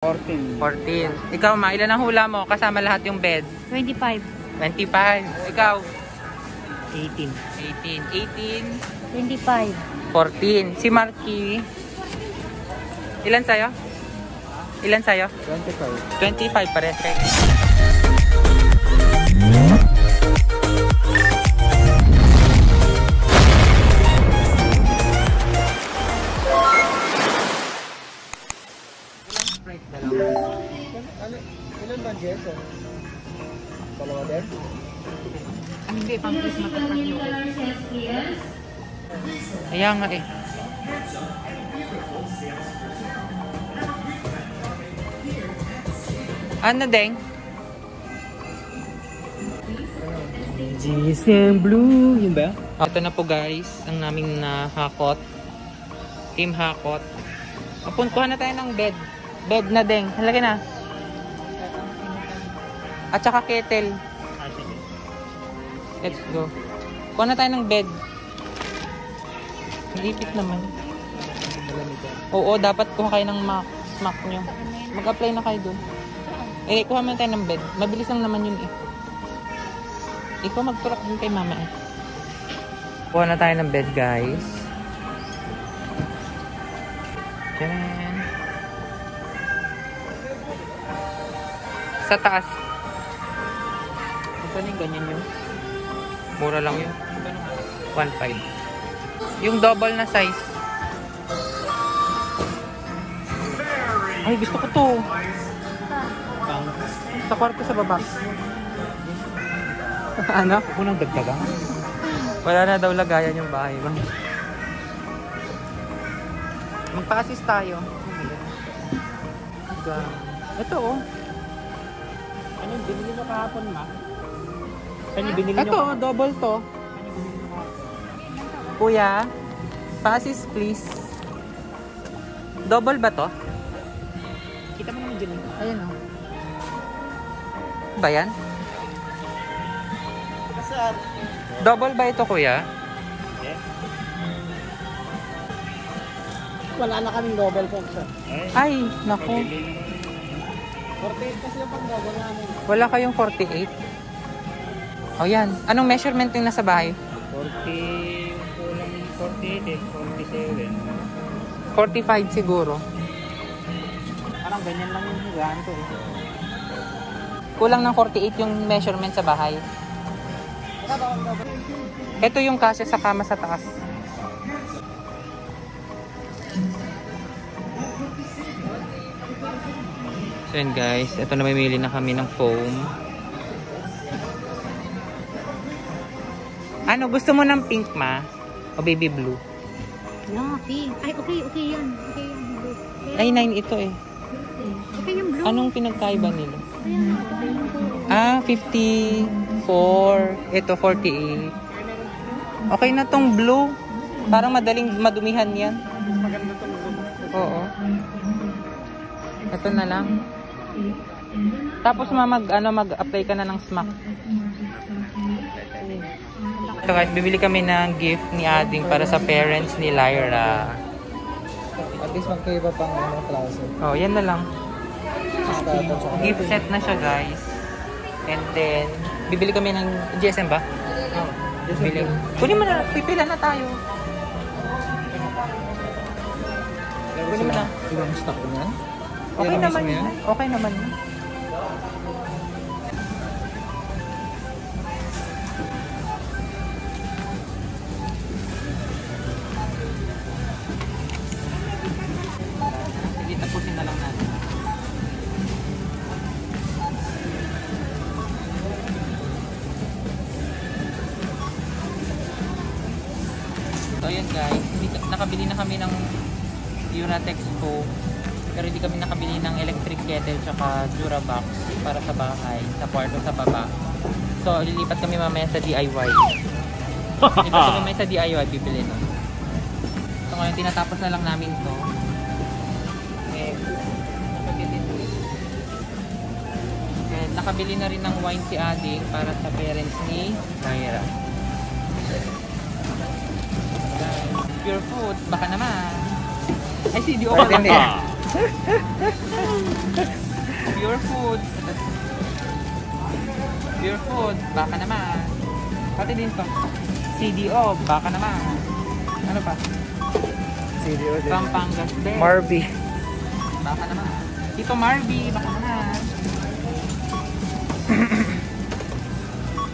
14. 14. Ikaw ma, ilan ang hula mo? Kasama lahat yung bed. 25. 25. Ikaw? 18. 18. 18. 25. 14. Si Marky. Ilan sa'yo? Ilan sa'yo? 25. 25 pares. Ba Jess? Dalawa din? Hindi, pang Christmas at pang Kaya nga eh. Ano, Deng? GSM Blue. Yun ba? Ito na po guys, ang naming na hakot. Team hakot. Papunkuhan na tayo ng bed. Bed na, Deng. Halagay na. At saka kettle. Let's go. Kuha na tayo ng bed. Lipit naman. Oo, dapat kuha kayo ng Mac, Mac nyo. Mag-apply na kayo dun. Eh, kuha mo tayo ng bed. Mabilis lang naman yun eh. Ikaw magtulak din kay mama eh. Kuha na tayo ng bed, guys. Yan. Sa taas. Yung ganyan yun. Mura lang yun. 1.5. Yung double na size. Ay, gusto ko to. Sa kwarto sa baba. ano? Ako nang dagdagan. Wala na daw lagayan yung bahay mo. Magpa-assist tayo. Ito oh. Ano yung binili mo kahapon, ma? Ano yung binili Ito, oh, double to. Kuya, pa-assist please. Double ba to? Kita mo naman dyan. eh. Ayan oh. Ba yan? Kasar. Double ba ito kuya? Wala na kaming double po, sir. Ay, naku. 48 kasi yung pang double namin. Wala kayong 48? O yan. Anong measurement yung nasa bahay? 40, kulang 48 eh, 47. 45 siguro. Parang ganyan lang yung higaan ko eh. Kulang ng 48 yung measurement sa bahay. Ito yung kasya sa kama sa taas. So yun guys, ito na mamili na kami ng foam. Ano, gusto mo ng pink ma? O baby blue? No, okay. Ay, okay, okay yan. Okay yan. Okay, Ay, 9 ito eh. okay yung blue. Anong pinagkaiba nila? Ayan, blue. Ah, 54. Ito, 48. Okay na tong blue. Parang madaling madumihan yan. Maganda itong look. Oo. Ito na lang. Tapos ma mag ano mag-apply ka na ng smack. Ito guys, bibili kami ng gift ni Ading para sa parents ni Lyra. At least magkaiba pang ano, klase. Oh, yan na lang. Gift set na siya guys. And then, bibili kami ng GSM ba? Bibili. Kunin mo na, pipila na tayo. Kunin mo na. Ibang stock yan? Okay naman? Okay naman kettle tsaka Durabox para sa bahay, sa kwarto sa baba. So, lilipat kami mamaya sa DIY. Lilipat kami mamaya sa DIY, bibili nun. So, ngayon, tinatapos na lang namin to. Na rin. And, nakabili na rin ng wine si Ading para sa parents ni Naira. Pure food, baka naman. Ay, si Dio ka na yan. Pure food. Pure food. Baka naman. Pati din to. CDO. Baka naman. Ano pa? CDO din. Pampangas din. Marby. Baka naman. Tito Marby. Baka naman.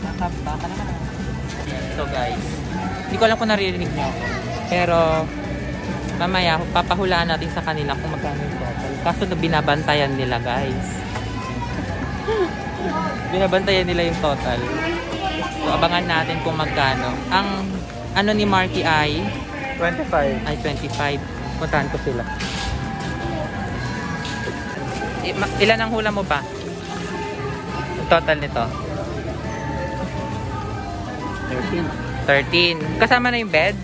baka, baka naman. So guys. Hindi ko alam kung naririnig niyo ako. Pero mamaya papahulaan natin sa kanila kung magkano yung total. Kaso na binabantayan nila guys. binabantayan nila yung total. So abangan natin kung magkano. Ang ano ni Marky ay 25. ay 25. Puntahan ko sila. Ilan ang hula mo pa? Total nito? 13. 13. Kasama na yung bed?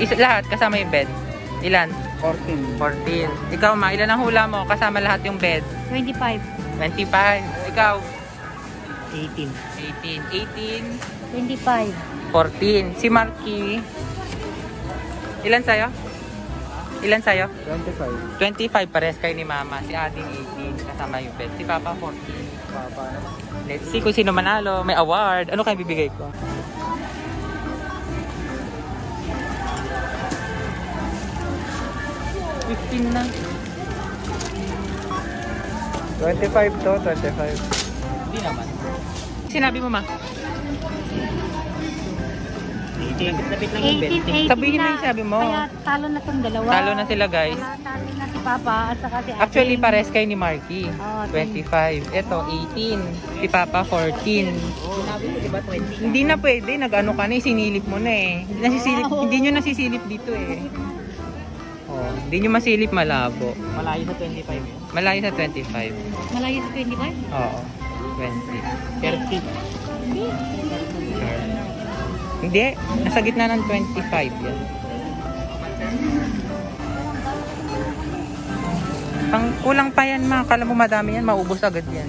Isa, lahat kasama yung bed? Ilan? 14. 14. Ikaw ma, ilan ang hula mo? Kasama lahat yung bed? 25. 25. Ikaw? 18. 18. 18. 25. 14. Si Marky? Ilan sa'yo? Ilan sa'yo? 25. 25 pares kayo ni Mama. Si Ading 18 kasama yung bed. Si Papa 14. Papa naman. Let's see kung sino manalo. May award. Ano kaya bibigay ko? Fifteen na. 25 to, 25. Hindi naman. Sinabi mo ma? 18, 18 Sabihin mo yung sabi mo. Kaya talo na tong dalawa. Talo na sila guys. Wala, Talo na si Papa at saka si Ate. Actually, pares kayo ni Marky. Oo, 25. Ito, 18. Si Papa, 14. Sinabi ko, di ba 20? Hindi na pwede. Nag-ano ka na eh. Sinilip mo na eh. Hindi, nasisilip, Oo. hindi nyo nasisilip dito eh. Hindi nyo masilip malabo. Malayo sa 25. Malayo sa 25. Malayo sa 25? Oo. 20. 30. Hindi. Nasa gitna ng 25 yan. Pang kulang pa yan ma. Kala mo madami yan. Maubos agad yan.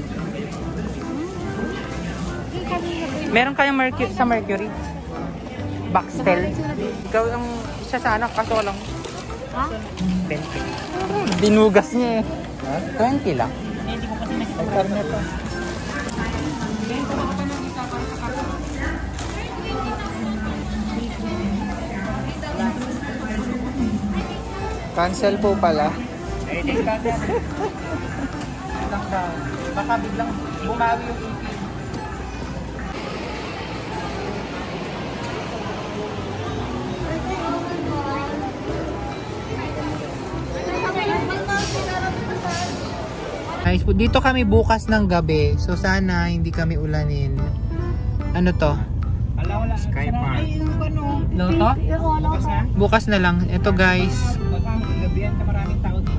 Meron kayong mercury sa Mercury? Boxtel? Ikaw ang isa sana kaso lang Ha? 20. Dinugas niya eh. 20 lang. Hindi ko kasi nakita. Cancel po pala. Eh, di daw. Baka biglang bumawi yung Nice po. Dito kami bukas ng gabi. So sana hindi kami ulanin. Ano to? Sky. Park. Ano. Loto? Bukas na. Lang. Ito guys.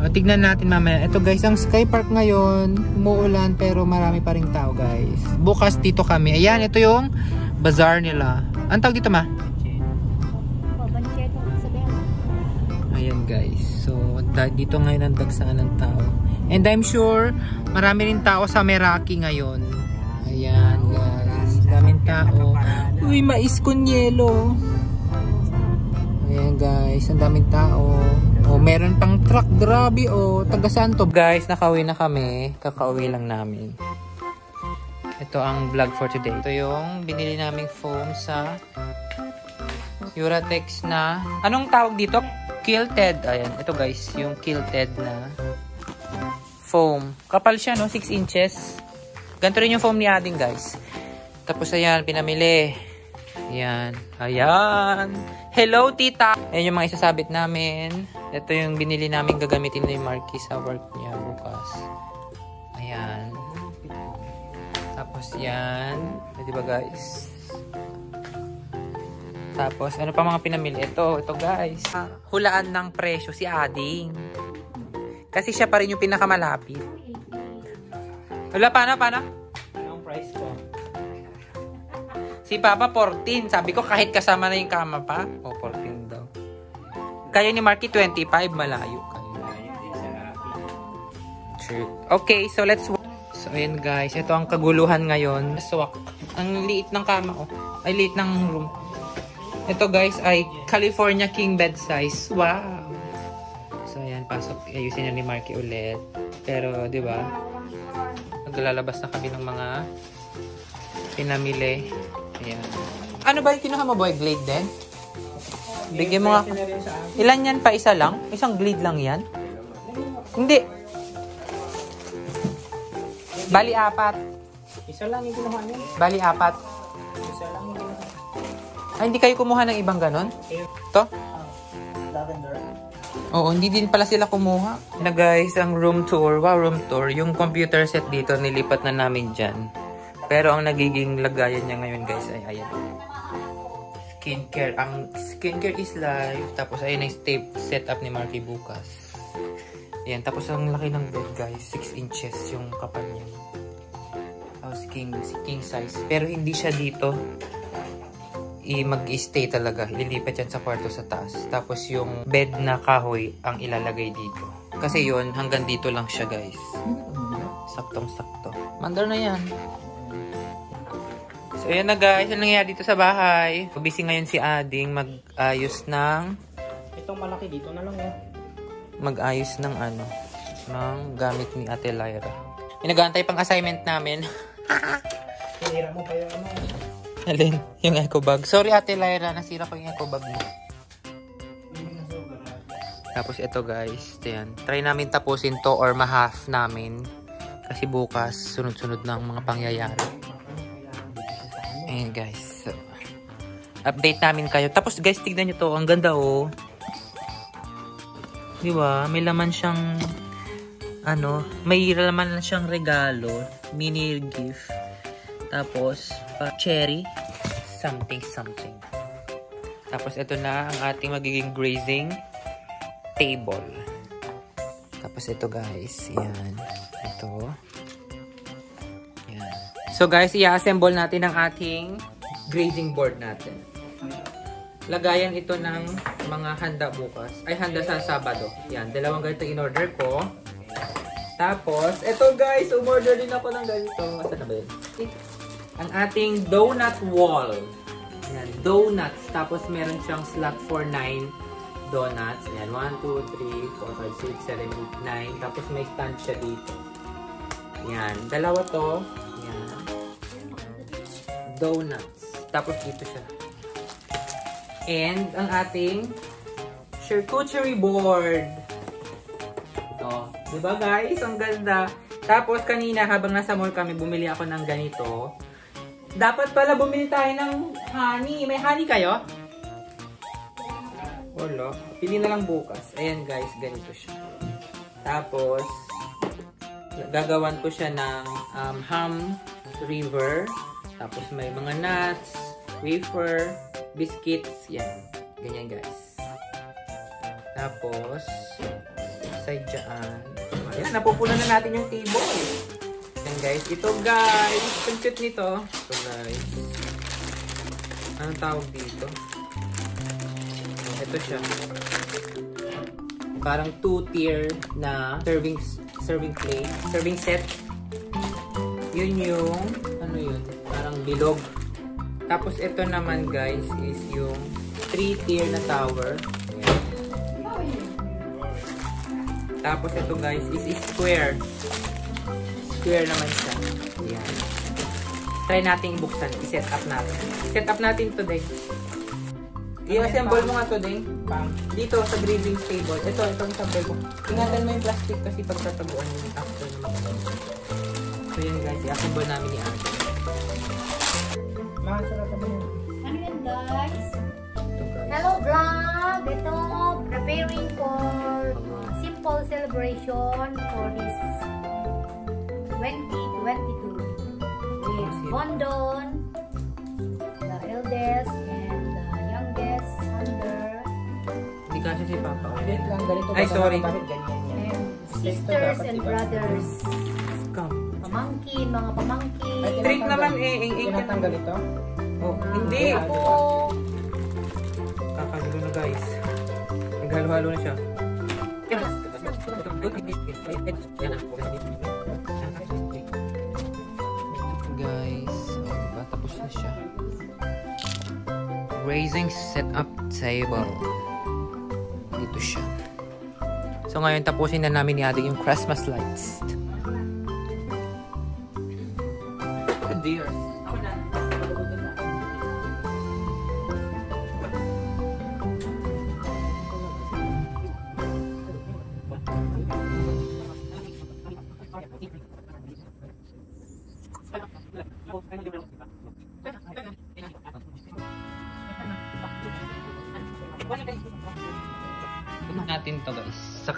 O, tignan natin mamaya. Ito guys, ang Sky Park ngayon, umuulan pero marami pa ring tao guys. Bukas dito kami. Ayan, ito yung bazaar nila. Ang tawag dito ma? Ayan guys. So, dito ngayon ang dagsaan ng tao. And I'm sure, marami rin tao sa Meraki ngayon. Ayan guys. Daming tao. Uy, mais con yelo. Ayan guys, ang daming tao. Oh, meron pang truck. Grabe oh. Taga saan to? Guys, nakauwi na kami. Kakauwi lang namin. Ito ang vlog for today. Ito yung binili naming foam sa Uratex na... Anong tawag dito? Kilted. Ayan. Ito guys, yung kilted na foam. Kapal siya, no? 6 inches. Ganito rin yung foam ni Ading, guys. Tapos, ayan, pinamili. Ayan. Ayan. Hello, tita! Ayan yung mga isasabit namin. Ito yung binili namin gagamitin ni Marky sa work niya bukas. Ayan. Tapos, yan. Di ba, guys? Tapos, ano pa mga pinamili? Ito, ito guys. Hulaan ng presyo si Ading. Kasi siya pa rin yung pinakamalapit. Wala, paano, paano? Anong price ko? Si Papa 14. Sabi ko kahit kasama na yung kama pa. O, 14 daw. Kayo ni Marky 25. Malayo kayo. Okay, so let's So, ayan guys. Ito ang kaguluhan ngayon. Swak. Ang liit ng kama, oh. Ay, liit ng room. Ito guys ay California King bed size. Wow. Ayan, pasok. Ayusin na ni Marky ulit. Pero, di ba? Naglalabas na kami ng mga pinamili. Ayan. Ano ba yung kinuha mo, boy? Glade din? Bigyan mo nga. Ilan yan pa? Isa lang? Isang glade lang yan? Hindi. Bali apat. Isa lang yung kinuha niya. Bali apat. Isa lang yung kinuha. Ay, hindi kayo kumuha ng ibang ganon? Eh, To? lavender. Oo, hindi din pala sila kumuha. Na guys, ang room tour. Wow, room tour. Yung computer set dito, nilipat na namin dyan. Pero ang nagiging lagayan niya ngayon guys ay ayan. Skincare. Ang skincare is live. Tapos ayun yung step setup ni Marky bukas. Ayan. Tapos ang laki ng bed guys. 6 inches yung kapal niya. Tapos king, king size. Pero hindi siya dito mag-stay talaga. Ililipat yan sa kwarto sa taas. Tapos yung bed na kahoy ang ilalagay dito. Kasi yon hanggang dito lang siya guys. Saktong-sakto. Mandar na yan. So, ayan na guys. Ano nangyayari dito sa bahay? Busy ngayon si Ading mag-ayos ng Itong malaki dito na lang oh. mag-ayos ng ano ng gamit ni Ate Lyra. Pinag-aantay pang assignment namin. Sinira mo pa yung ano. Alin? Yung eco bag. Sorry Ate Lyra, nasira ko yung eco bag mo. Tapos ito guys, yan. Try namin tapusin to or ma-half namin. Kasi bukas, sunod-sunod ng mga pangyayari. Ayan guys. So, update namin kayo. Tapos guys, tignan nyo to. Ang ganda oh. Di ba? May laman siyang ano, may laman siyang regalo. Mini gift. Tapos, pa cherry. Something, something. Tapos, ito na ang ating magiging grazing table. Tapos, ito guys. Yan. Ito. Yan. So guys, i-assemble natin ang ating grazing board natin. Lagayan ito ng mga handa bukas. Ay, handa sa Sabado. Yan. Dalawang ganito in-order ko. Tapos, ito guys, umorder din ako ng ganito. Asa na ba yun? Ang ating donut wall. Yan, donuts. Tapos meron siyang slot for 9 donuts. Yan, 1, 2, 3, 4, 5, 6, 7, 8, 9. Tapos may stand siya dito. Yan, dalawa to. Yan. Donuts. Tapos dito siya. And ang ating charcuterie board. Oh, 'di ba guys? Ang ganda. Tapos kanina habang nasa mall kami, bumili ako ng ganito. Dapat pala bumili tayo ng honey. May honey kayo? Wala. Pili na lang bukas. Ayan guys, ganito siya. Tapos, gagawan ko siya ng um, ham river. Tapos may mga nuts, wafer, biscuits. Yan. Ganyan guys. Tapos, side dyan. Ayan, napupunan na natin yung table. Ayan guys. Ito guys. Ang nito. Ito guys. Anong tawag dito? Ito siya. Parang two-tier na serving serving plate, serving set. Yun yung, ano yun? Parang bilog. Tapos ito naman guys is yung three-tier na tower. Ayan. Tapos ito guys is square. Square naman siya. Ayan. Try natin buksan. I-set up natin. Set up natin to, Deng. I-assemble mo nga to, Deng. Pang. Dito sa grazing stable. Ito, ito ang sabi ko. Ingatan mo yung plastic kasi pagtataguan mo yung after naman. So yun guys, i-assemble namin ni Ate. Mahal sa mo. Ano yan guys? Hello vlog! Ito, preparing for simple celebration for this 2022 with Bondon, the eldest and the youngest Sander, Hindi kasi si Papa. Wait lang, ganito. Ay, sorry. Bakit ganyan yan? and Ito sisters and brothers. Come. Pamangkin, mga pamangkin. Ay, Treat naman eh, eh, eh, Tinatanggal ito? Oh, hindi. Ako, Kakagulo na guys. Naghalo-halo na siya. Guys, siya. Raising setup table. Dito siya. So ngayon tapusin na namin ni Ate yung Christmas lights.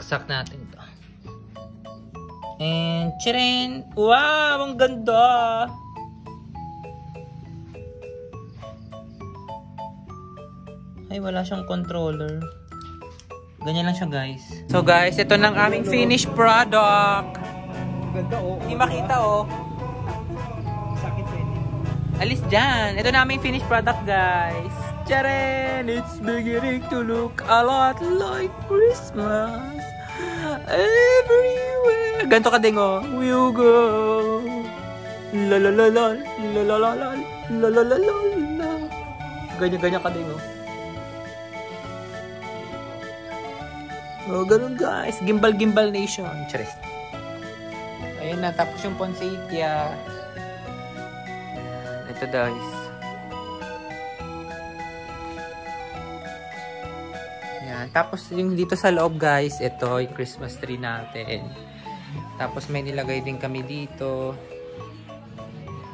Saksak natin to. And chirin! Wow! Ang ganda! Ay, wala siyang controller. Ganyan lang siya guys. So guys, ito ng aming finished product. Ganda oh. Hindi makita oh. Sakit pwede. Alis dyan. Ito na aming finished product, guys. Tcharan! It's beginning to look a lot like Christmas. Everywhere. Ganto ka ding, oh. We'll go. La la la la. La la la la. La la la la la. Ganyan-ganyan ka ding, oh. Oh, ganun guys. Gimbal-gimbal nation. Charis. Ayun na. Tapos yung Ponsitia. Ito guys. Tapos yung dito sa loob guys, ito yung Christmas tree natin. Tapos may nilagay din kami dito.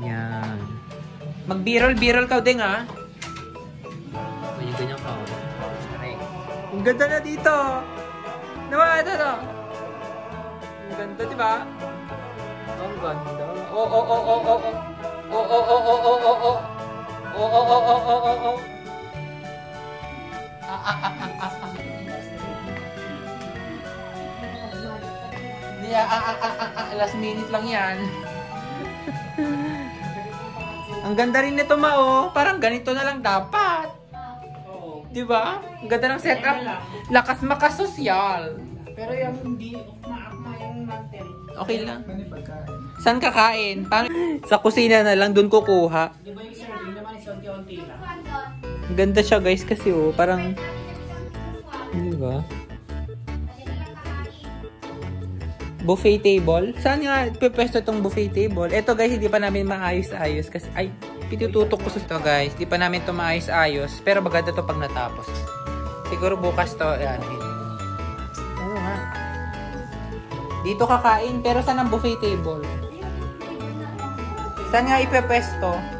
Yan. Mag-birol-birol ka din ha. Ganyan ganyan ka. oh. Ang ganda na dito. Naman, ito to. Ang ganda, di ba? Ang ganda. Oh, oh, oh, oh, oh, oh. Oh, oh, oh, oh, oh, oh, oh. Oh, oh, oh, oh, oh, oh, oh. Ah, ah, ah, ah, ah, Hindi, ah, ah, ah, ah, ah, last minute lang yan. Ang ganda rin nito, Mao. Parang ganito na lang dapat. Oo. Di ba? Ang ganda ng setup. Lakas makasosyal. Pero yung hindi ukma-akma yung mantel. Okay lang. Saan kakain? Paano? Sa kusina na lang, dun kukuha. Di ba yung serving naman is onti-onti lang? Ang Ganda siya guys kasi oh, parang... Di ba? Buffet table. Saan nga pwesto itong buffet table? Ito guys, hindi pa namin maayos-ayos kasi... Ay, pitututok ko sa ito guys. Hindi pa namin ito maayos-ayos. Pero maganda to pag natapos. Siguro bukas to. Yan. Oo nga. Dito kakain, pero saan ang buffet table? Saan nga ipepwesto?